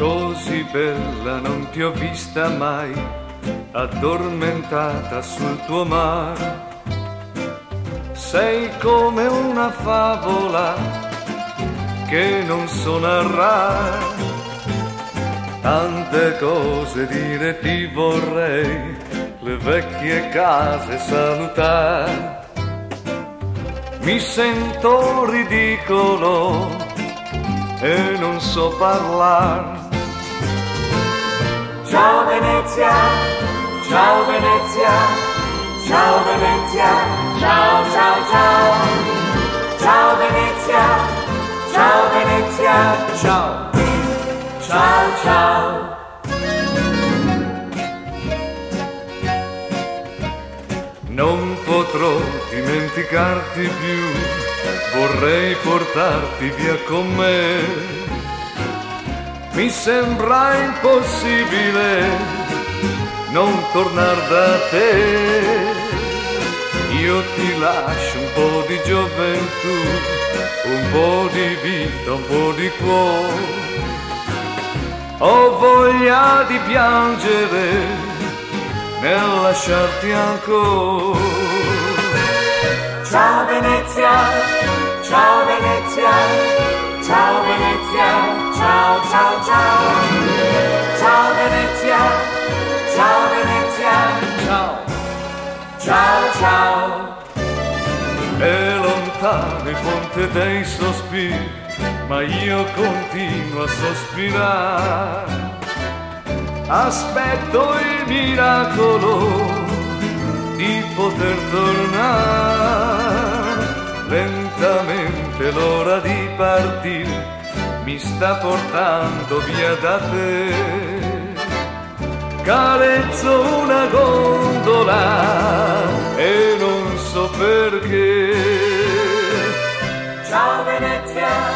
così bella non ti ho vista mai, addormentata sul tuo mare. Sei come una favola che non so narrare. Tante cose dire ti vorrei, le vecchie case salutare. Mi sento ridicolo e non so parlare. Ciao Venezia, ciao Venezia, ciao Venezia, ciao ciao ciao. Ciao Venezia, ciao Venezia, Ciao! ciao ciao. Non potrò dimenticarti più, vorrei portarti via con me. Mi sembra impossibile non tornare da te. Io ti lascio un po' di gioventù, un po' di vita, un po' di cuore. Ho voglia di piangere nel lasciarti ancora. Ciao Venezia, ciao Venezia, ciao Venezia, ciao ciao Venezia, ciao Venezia, Ciao! ciao ciao. È lontano il ponte dei sospiri, ma io continuo a sospirare. Aspetto il miracolo di poter tornare. Lentamente l'ora di partire mi sta portando via da te. Carezzo una gondola e non so perché. Ciao Venezia!